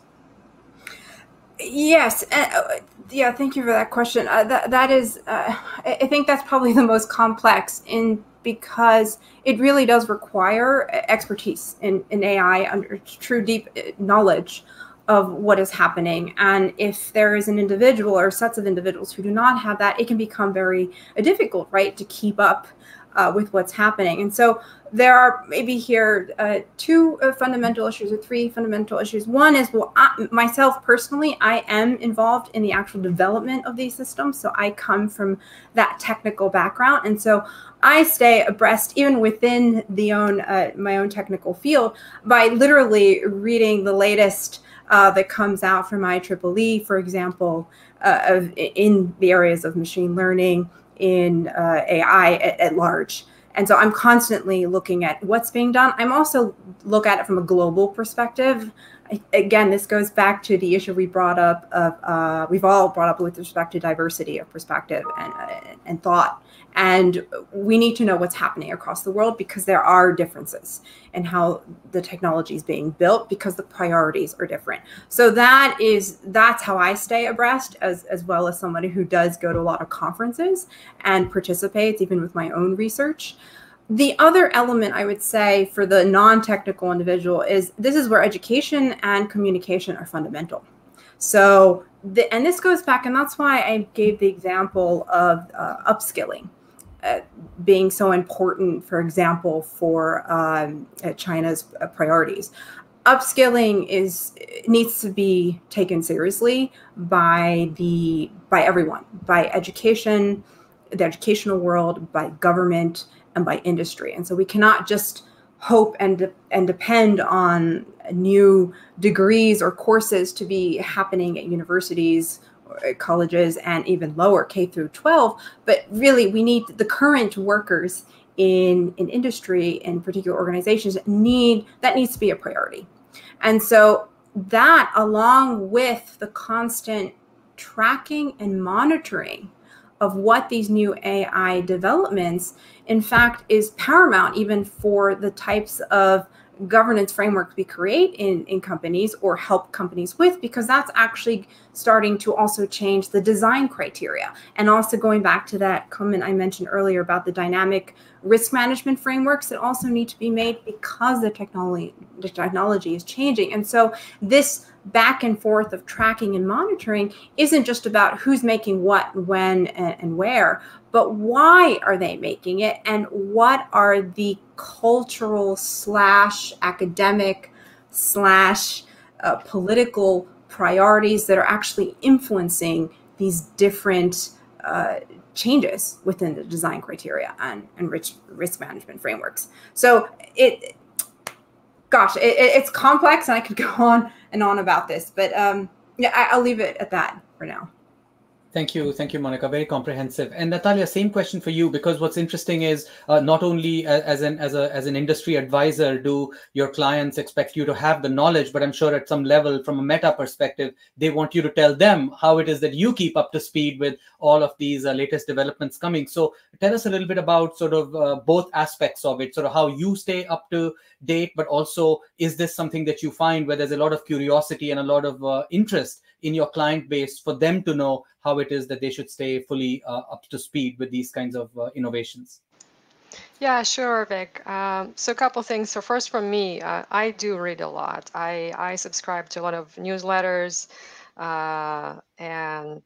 Yes, uh, yeah. Thank you for that question. Uh, that that is, uh, I think that's probably the most complex in because it really does require expertise in, in AI under true deep uh, knowledge of what is happening. And if there is an individual or sets of individuals who do not have that, it can become very uh, difficult, right, to keep up uh, with what's happening. And so there are maybe here uh, two uh, fundamental issues or three fundamental issues. One is, well, I, myself personally, I am involved in the actual development of these systems. So I come from that technical background. And so I stay abreast, even within the own uh, my own technical field, by literally reading the latest uh, that comes out from IEEE, for example, uh, of, in the areas of machine learning, in AI at, at large. And so I'm constantly looking at what's being done. I'm also look at it from a global perspective. I, again, this goes back to the issue we brought up of uh, we've all brought up with respect to diversity of perspective and, uh, and thought. And we need to know what's happening across the world because there are differences in how the technology is being built because the priorities are different. So that is that's how I stay abreast as, as well as somebody who does go to a lot of conferences and participates even with my own research. The other element I would say for the non-technical individual is this is where education and communication are fundamental. So, the, and this goes back, and that's why I gave the example of uh, upskilling being so important, for example, for um, uh, China's priorities. Upskilling is needs to be taken seriously by the by everyone, by education, the educational world, by government, and by industry. And so we cannot just hope and and depend on new degrees or courses to be happening at universities Uh, colleges and even lower K through 12. But really, we need the current workers in in industry in particular organizations need that needs to be a priority. And so that along with the constant tracking and monitoring of what these new AI developments in fact is paramount even for the types of governance framework we create in, in companies or help companies with because that's actually starting to also change the design criteria. And also going back to that comment i mentioned earlier about the dynamic risk management frameworks that also need to be made because the technology the technology is changing. And so this back and forth of tracking and monitoring isn't just about who's making what when and, where but why are they making it? And what are the cultural slash academic slash uh, political priorities that are actually influencing these different uh, changes within the design criteria and, and rich risk management frameworks. So it, gosh, it, it's complex and I could go on and on about this, but um, yeah, I, I'll leave it at that for now. Thank you. Thank you, Monica. Very comprehensive. And Natalia, same question for you, because what's interesting is uh, not only as an as a as an industry advisor do your clients expect you to have the knowledge, but I'm sure at some level, from a meta perspective, they want you to tell them how it is that you keep up to speed with all of these uh, latest developments coming. So tell us a little bit about sort of uh, both aspects of it, sort of how you stay up to date, but also is this something that you find where there's a lot of curiosity and a lot of uh, interest in your client base for them to know how it is that they should stay fully uh, up to speed with these kinds of uh, innovations? Yeah, sure, Vik. Um, so a couple things. So first, from me, uh, I do read a lot. I I subscribe to a lot of newsletters uh, and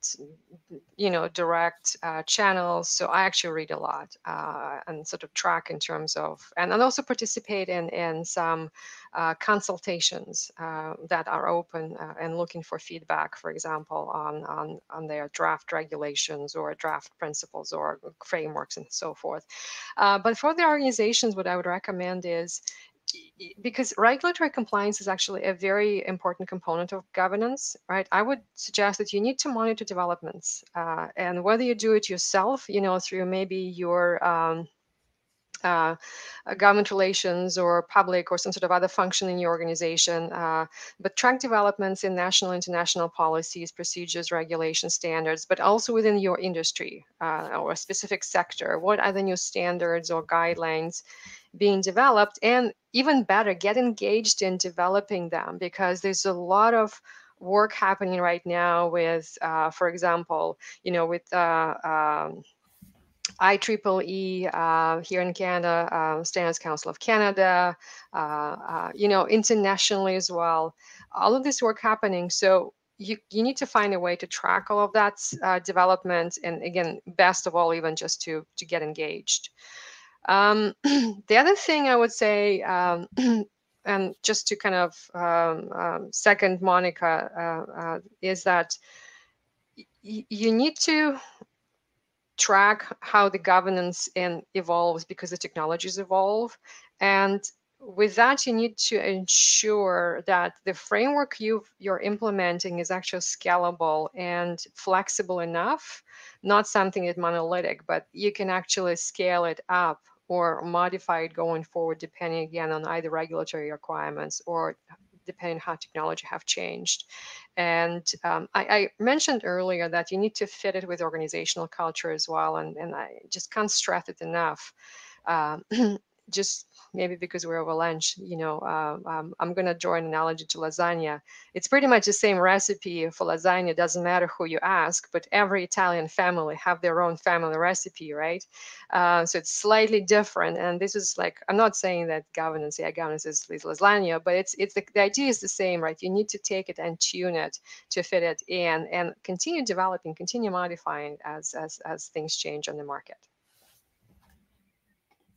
you know direct uh, channels. So i actually read a lot uh, and sort of track in terms of and, and also participate in in some uh, consultations uh, that are open uh, and looking for feedback for example on on on their draft regulations or draft principles or frameworks and so forth. But for the organizations what i would recommend is because regulatory compliance is actually a very important component of governance, right? I would suggest that you need to monitor developments, uh, and whether you do it yourself, you know, through maybe your um, uh, uh, government relations or public or some sort of other function in your organization, uh, but track developments in national, international policies, procedures, regulations, standards, but also within your industry uh, or a specific sector. What are the new standards or guidelines being developed? And even better, get engaged in developing them because there's a lot of work happening right now with, uh, for example, you know, with uh, um, IEEE uh, here in Canada, uh, Standards Council of Canada, uh, uh, you know, internationally as well. All of this work happening. So you, you need to find a way to track all of that uh, development. And again, best of all, even just to, to get engaged. Um, the other thing I would say, um, and just to kind of um, um second Monica, uh, is that you need to track how the governance in evolves because the technologies evolve. And with that, you need to ensure that the framework you you're implementing is actually scalable and flexible enough, not something that's monolithic, but you can actually scale it up or modify it going forward, depending again on either regulatory requirements or depending how technology have changed. And um, I, I, mentioned earlier that you need to fit it with organizational culture as well. And, and I just can't stress it enough. Um, just maybe because we're over lunch, you know, uh, um, I'm going to draw an analogy to lasagna. It's pretty much the same recipe for lasagna. Doesn't matter who you ask, but every Italian family have their own family recipe, right? Uh, so it's slightly different. And this is like, I'm not saying that governance, yeah, governance is, is lasagna, but it's it's the, the idea is the same, right? You need to take it and tune it to fit it in and continue developing, continue modifying as as as things change on the market.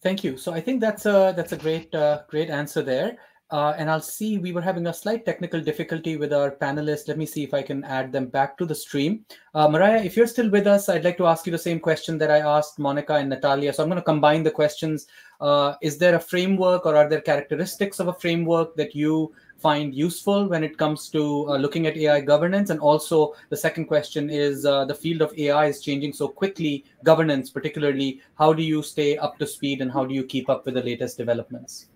Thank you. So I think that's a that's a great uh, great answer there. Uh, and I'll see we were having a slight technical difficulty with our panelists. Let me see if I can add them back to the stream. Uh, Mariah, if you're still with us, I'd like to ask you the same question that I asked Monica and Natalia. So I'm going to combine the questions. Uh, is there a framework or are there characteristics of a framework that you find useful when it comes to uh, looking at AI governance? And also, the second question is uh, the field of AI is changing so quickly, governance particularly. How do you stay up to speed and how do you keep up with the latest developments?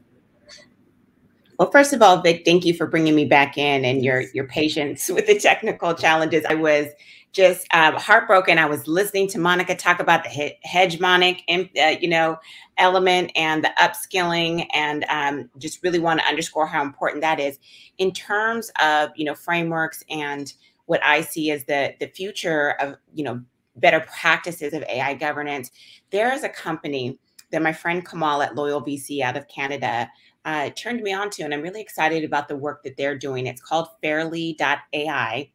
Well, first of all, Vik, thank you for bringing me back in and your your patience with the technical challenges. I was just uh, heartbroken. I was listening to Monica talk about the he- hegemonic, uh, you know, element and the upskilling, and um, just really want to underscore how important that is in terms of you know frameworks and what I see as the the future of you know better practices of AI governance. There is a company that my friend Kamal at Loyal VC out of Canada uh, turned me on to, and I'm really excited about the work that they're doing. It's called Fairly.ai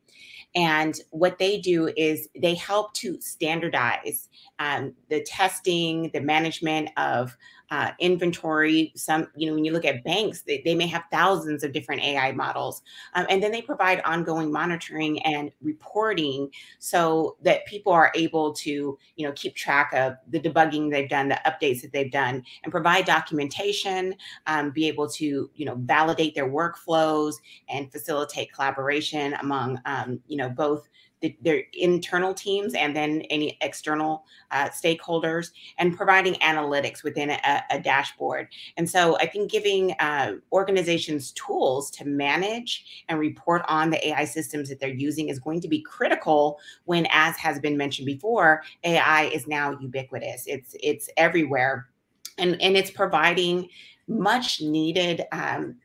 and what they do is they help to standardize um, the testing, the management of uh, inventory. Some, you know, when you look at banks, they, they may have thousands of different AI models. Um, and then they provide ongoing monitoring and reporting so that people are able to, you know, keep track of the debugging they've done, the updates that they've done, and provide documentation, um, be able to, you know, validate their workflows and facilitate collaboration among, um, you know, both the, their internal teams and then any external uh, stakeholders and providing analytics within a, a, dashboard. And so I think giving uh, organizations tools to manage and report on the AI systems that they're using is going to be critical when, as has been mentioned before, AI is now ubiquitous. It's it's everywhere, and and it's providing much needed um,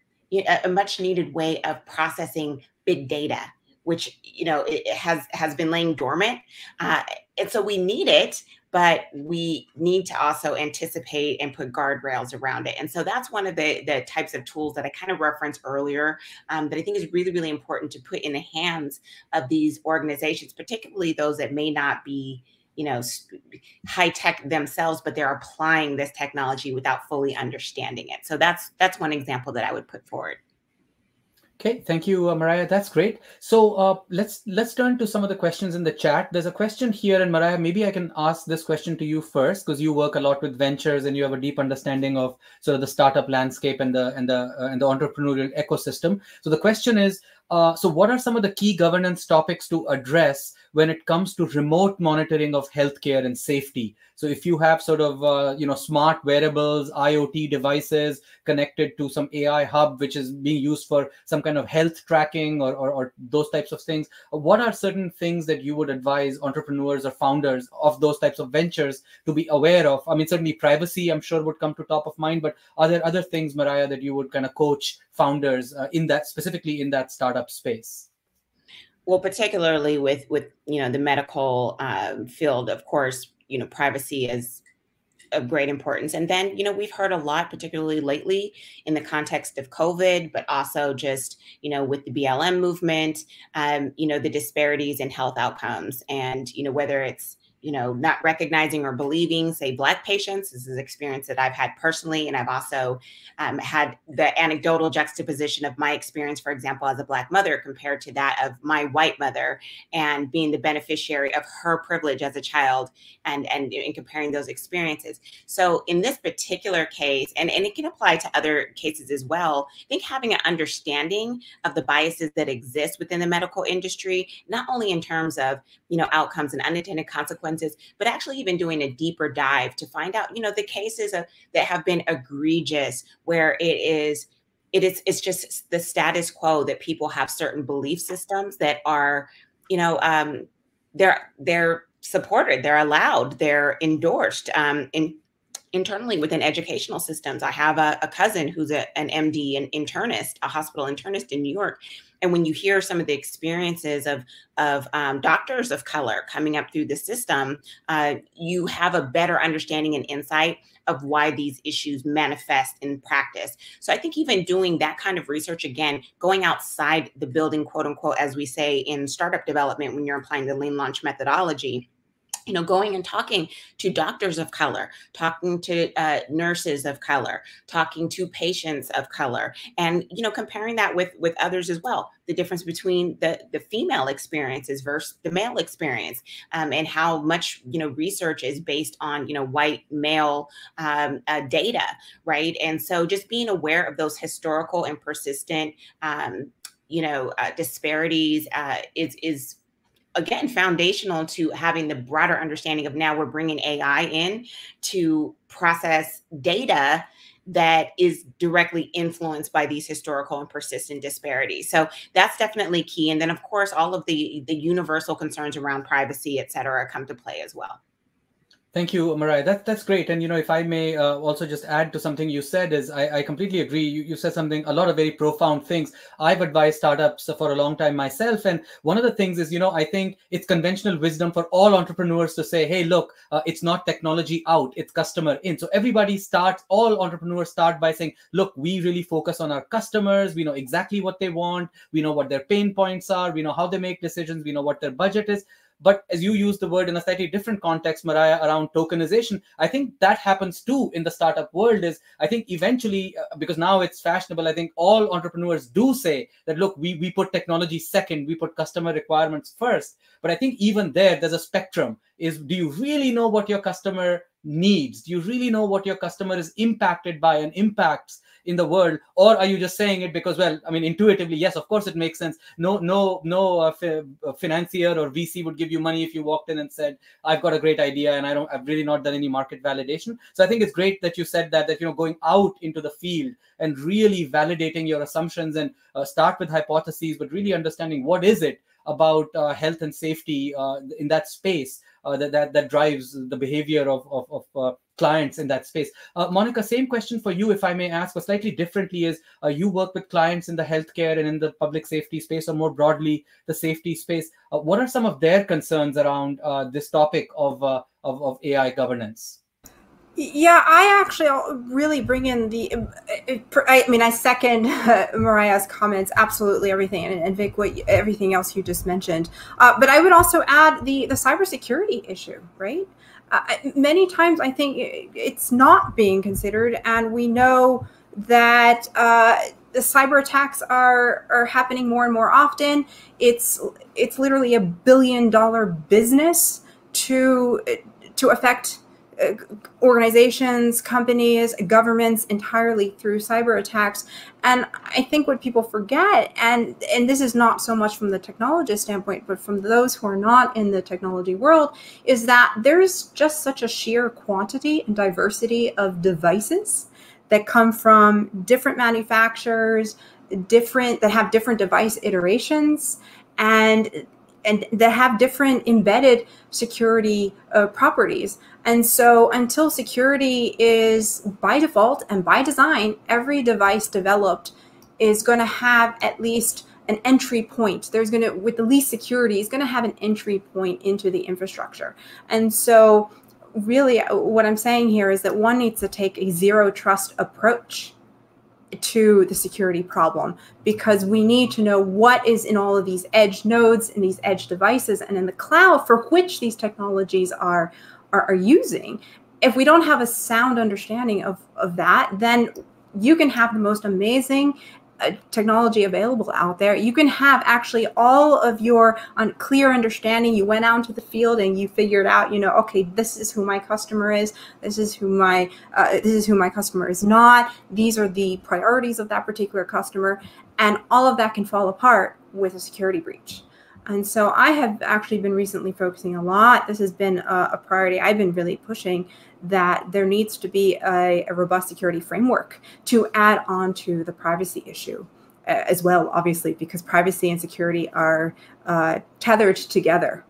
a much needed way of processing big data which you know it has has been laying dormant. Uh, and so we need it but we need to also anticipate and put guardrails around it. And so that's one of the the types of tools that i kind of referenced earlier um, that i think is really really important to put in the hands of these organizations particularly those that may not be you know high tech themselves but they're applying this technology without fully understanding it. So that's that's one example that i would put forward Okay, thank you, uh, Mariah. That's great. So uh, let's let's turn to some of the questions in the chat. There's a question here, and Mariah, maybe I can ask this question to you first because you work a lot with ventures and you have a deep understanding of sort of the startup landscape and the and the uh, and the entrepreneurial ecosystem. So the question is, uh, so what are some of the key governance topics to address when it comes to remote monitoring of healthcare and safety? So if you have sort of uh, you know smart wearables, IoT devices connected to some AI hub, which is being used for some kind of health tracking or, or, or those types of things, what are certain things that you would advise entrepreneurs or founders of those types of ventures to be aware of? I mean, certainly privacy, I'm sure, would come to top of mind, but are there other things, Mariah, that you would kind of coach founders uh, in that specifically in that startup space? Well, particularly with with you know the medical um, field, of course, you know privacy is of great importance. And then, you know, we've heard a lot, particularly lately in the context of COVID, but also just, you know, with the BLM movement, um, you know, the disparities in health outcomes and, you know, whether it's you know, not recognizing or believing, say, Black patients. This is an experience that I've had personally. And I've also um, had the anecdotal juxtaposition of my experience, for example, as a Black mother compared to that of my white mother and being the beneficiary of her privilege as a child and, and in comparing those experiences. So in this particular case, and, and it can apply to other cases as well, I think having an understanding of the biases that exist within the medical industry, not only in terms of, you know, outcomes and unintended consequences, but actually even doing a deeper dive to find out, you know, the cases of, that have been egregious where it is it is it's just the status quo that people have certain belief systems that are, you know, um, they're they're supported, they're allowed, they're endorsed. Um, in internally within educational systems. I have a, a cousin who's a, an MD, an internist, a hospital internist in New York, and when you hear some of the experiences of of um, doctors of color coming up through the system, uh, you have a better understanding and insight of why these issues manifest in practice. So I think even doing that kind of research again, going outside the building, quote unquote, as we say in startup development when you're applying the lean launch methodology you know, going and talking to doctors of color, talking to uh, nurses of color, talking to patients of color, and you know, comparing that with with others as well. The difference between the the female experiences versus the male experience, um, and how much you know research is based on you know white male um, uh, data, right? And so, just being aware of those historical and persistent, um, you know, uh, disparities uh, is is again foundational to having the broader understanding of now we're bringing AI in to process data that is directly influenced by these historical and persistent disparities. So that's definitely key. And then of course, all of the the universal concerns around privacy, et cetera, come to play as well. Thank you, Mariah. That, that's great. And, you know, if I may uh, also just add to something you said is I, I completely agree. You, you said something, a lot of very profound things. I've advised startups for a long time myself. And one of the things is, you know, I think it's conventional wisdom for all entrepreneurs to say, hey, look, uh, it's not technology out, it's customer in. So everybody starts, all entrepreneurs start by saying, look, we really focus on our customers. We know exactly what they want. We know what their pain points are. We know how they make decisions. We know what their budget is. But as you use the word in a slightly different context, Mariah, around tokenization, I think that happens too in the startup world. Is I think eventually, uh, because now it's fashionable, I think all entrepreneurs do say that, look, we, we put technology second, we put customer requirements first. But I think even there, there's a spectrum. Is do you really know what your customer needs? Do you really know what your customer is impacted by and impacts in the world or are you just saying it because well i mean intuitively yes of course it makes sense. No no no uh, uh financier or vc would give you money if you walked in and said i've got a great idea and i don't i've really not done any market validation. So i think it's great that you said that that you know going out into the field and really validating your assumptions and uh, start with hypotheses but really understanding what is it about uh, health and safety uh, in that space uh, that, that that drives the behavior of of, of uh, clients in that space. Uh, Monica, same question for you, if I may ask, but slightly differently is uh, you work with clients in the healthcare and in the public safety space, or more broadly, the safety space. Uh, what are some of their concerns around uh, this topic of, uh, of, of AI governance? Yeah, I actually really bring in the. I mean, I second Mariah's comments. Absolutely, everything, and, and Vik, what everything else you just mentioned. Uh, but I would also add the the cybersecurity issue, right? Many times I think it's not being considered, and we know that uh, the cyber attacks are are happening more and more often. It's it's literally a billion dollar business to to affect organizations, companies, governments entirely through cyber attacks. And I think what people forget, and and this is not so much from the technologist standpoint, but from those who are not in the technology world, is that there's just such a sheer quantity and diversity of devices that come from different manufacturers, different that have different device iterations, and and that have different embedded security uh, properties. And so until security is by default and by design, every device developed is going to have at least an entry point. There's going to, with the least security, is going to have an entry point into the infrastructure. And so, really, uh, what I'm saying here is that one needs to take a zero trust approach to the security problem because we need to know what is in all of these edge nodes and these edge devices and in the cloud for which these technologies are, are, are using. If we don't have a sound understanding of, of that, then you can have the most amazing technology available out there you can have actually all of your clear understanding. You went out into the field and you figured out you know okay this is who my customer is this is who my uh, this is who my customer is not these are the priorities of that particular customer and all of that can fall apart with a security breach and so I have actually been recently focusing a lot. This has been a, a priority I've been really pushing that there needs to be a, a robust security framework to add on to the privacy issue as well, obviously, because privacy and security are uh, tethered together.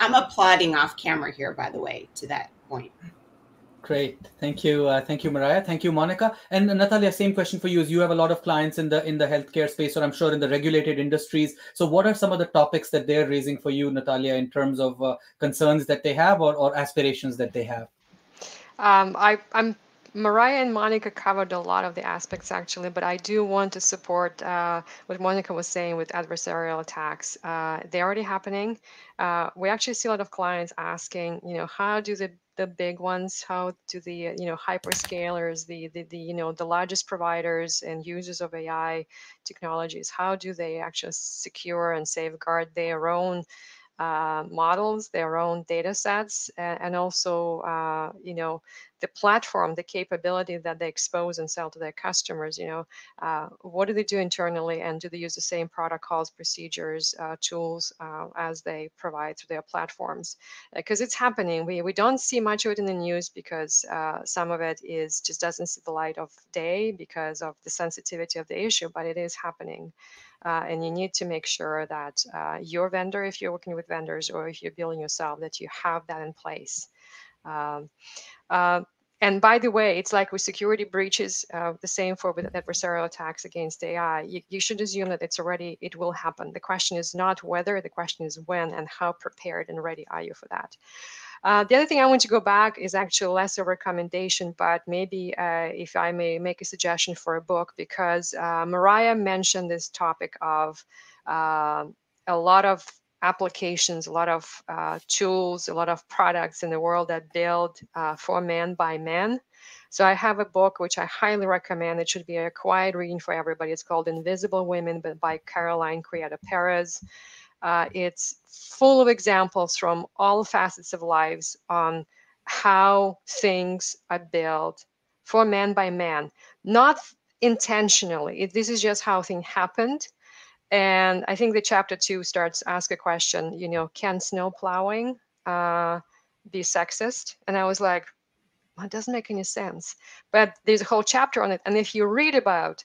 I'm applauding off camera here, by the way, to that point. Great, thank you, uh, thank you, Mariah, thank you, Monica, and Natalia. Same question for you. Is you have a lot of clients in the in the healthcare space, or I'm sure in the regulated industries. So, what are some of the topics that they're raising for you, Natalia, in terms of uh, concerns that they have or, or aspirations that they have? Um, I, I'm Mariah and Monica covered a lot of the aspects actually, but I do want to support uh, what Monica was saying with adversarial attacks. Uh, they're already happening. Uh, we actually see a lot of clients asking, you know, how do the the big ones how do the you know hyperscalers the, the the you know the largest providers and users of ai technologies how do they actually secure and safeguard their own uh, models, their own data sets, and, and also, uh, you know, the platform, the capability that they expose and sell to their customers, you know, uh, what do they do internally and do they use the same protocols, procedures, uh, tools uh, as they provide through their platforms? Because it's happening. We, we don't see much of it in the news because uh, some of it is just doesn't see the light of day because of the sensitivity of the issue, but it is happening. Uh, and you need to make sure that uh, your vendor, if you're working with vendors or if you're building yourself, that you have that in place. Um, uh, and by the way, it's like with security breaches, uh, the same for with adversarial attacks against AI. You, you, should assume that it's already, it will happen. The question is not whether, the question is when and how prepared and ready are you for that. Uh, the other thing I want to go back is actually less a recommendation, but maybe uh, if I may make a suggestion for a book, because uh, Mariah mentioned this topic of uh, a lot of applications, a lot of uh, tools, a lot of products in the world that build for men by men. So I have a book which I highly recommend. It should be a quiet reading for everybody. It's called Invisible Women, by Caroline Criado Perez. Uh, it's full of examples from all facets of lives on how things are built for man by man, not intentionally. It, this is just how things happened. And I think the chapter two starts ask a question, you know, can snow plowing uh, be sexist? And I was like, well, it doesn't make any sense. But there's a whole chapter on it. And if you read about,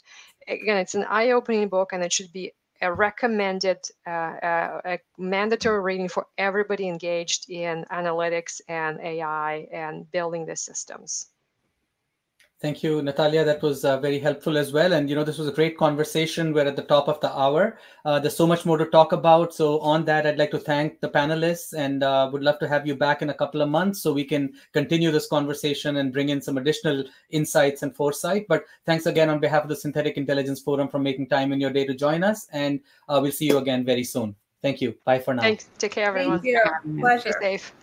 again, it's an eye-opening book and it should be a recommended uh, uh, a mandatory reading for everybody engaged in analytics and AI and building the systems. Thank you, Natalia. That was uh, very helpful as well. And, you know, this was a great conversation. We're at the top of the hour. Uh, there's so much more to talk about. So, on that, I'd like to thank the panelists and uh, would love to have you back in a couple of months so we can continue this conversation and bring in some additional insights and foresight. But thanks again on behalf of the Synthetic Intelligence Forum for making time in your day to join us. And uh, we'll see you again very soon. Thank you. Bye for now. Thanks. Take care, everyone. Thank you. Pleasure. Stay safe.